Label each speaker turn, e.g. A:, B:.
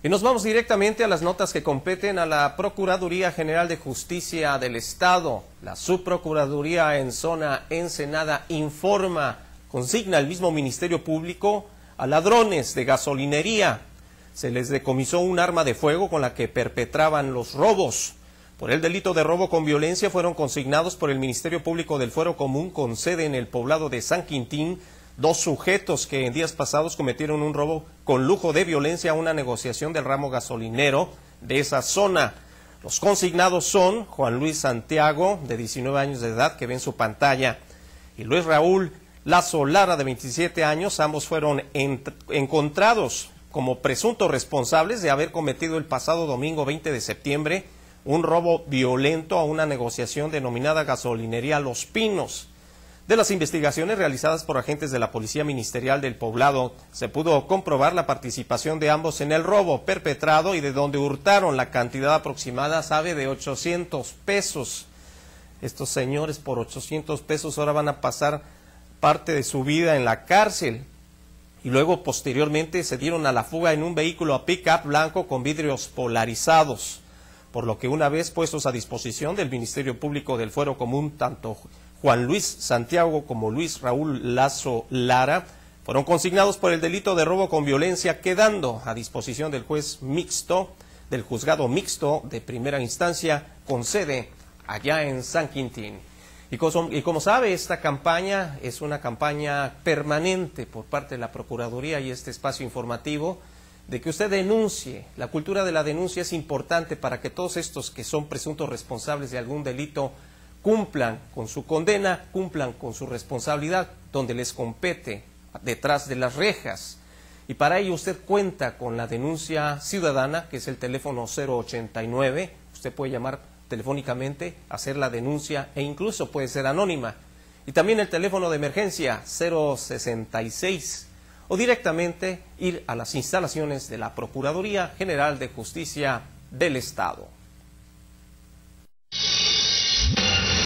A: Y nos vamos directamente a las notas que competen a la Procuraduría General de Justicia del Estado. La Subprocuraduría en zona Ensenada informa, consigna el mismo Ministerio Público a ladrones de gasolinería. Se les decomisó un arma de fuego con la que perpetraban los robos. Por el delito de robo con violencia fueron consignados por el Ministerio Público del Fuero Común con sede en el poblado de San Quintín dos sujetos que en días pasados cometieron un robo con lujo de violencia a una negociación del ramo gasolinero de esa zona. Los consignados son Juan Luis Santiago, de 19 años de edad, que ve en su pantalla, y Luis Raúl Lazo Lara, de 27 años. Ambos fueron encontrados como presuntos responsables de haber cometido el pasado domingo 20 de septiembre un robo violento a una negociación denominada gasolinería Los Pinos. De las investigaciones realizadas por agentes de la Policía Ministerial del Poblado, se pudo comprobar la participación de ambos en el robo perpetrado y de donde hurtaron la cantidad aproximada, sabe, de 800 pesos. Estos señores por 800 pesos ahora van a pasar parte de su vida en la cárcel. Y luego, posteriormente, se dieron a la fuga en un vehículo a pick-up blanco con vidrios polarizados. Por lo que una vez puestos a disposición del Ministerio Público del Fuero Común, tanto Juan Luis Santiago como Luis Raúl Lazo Lara fueron consignados por el delito de robo con violencia, quedando a disposición del juez mixto, del juzgado mixto de primera instancia con sede allá en San Quintín. Y como, y como, sabe, esta campaña es una campaña permanente por parte de la Procuraduría y este espacio informativo de que usted denuncie. La cultura de la denuncia es importante para que todos estos que son presuntos responsables de algún delito cumplan con su condena, cumplan con su responsabilidad donde les compete detrás de las rejas. Y para ello usted cuenta con la denuncia ciudadana, que es el teléfono 089. Usted puede llamar telefónicamente, hacer la denuncia e incluso puede ser anónima. Y también el teléfono de emergencia 066 o directamente ir a las instalaciones de la Procuraduría General de Justicia del Estado.